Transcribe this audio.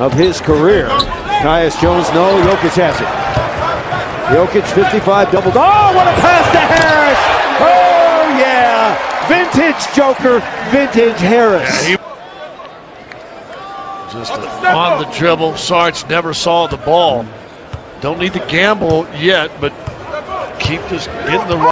of his career. Tyus Jones, no. Jokic has it. Jokic 55 double. Oh, what a pass to Harris! Oh, yeah. Vintage Joker, vintage Harris. Yeah, just on the dribble. Sarge never saw the ball. Don't need to gamble yet, but keep just getting the right.